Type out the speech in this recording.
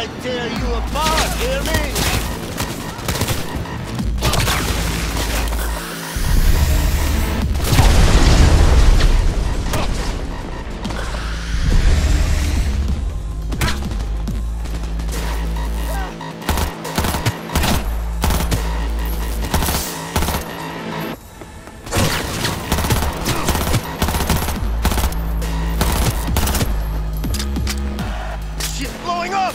I tear you apart, hear me? She's blowing up!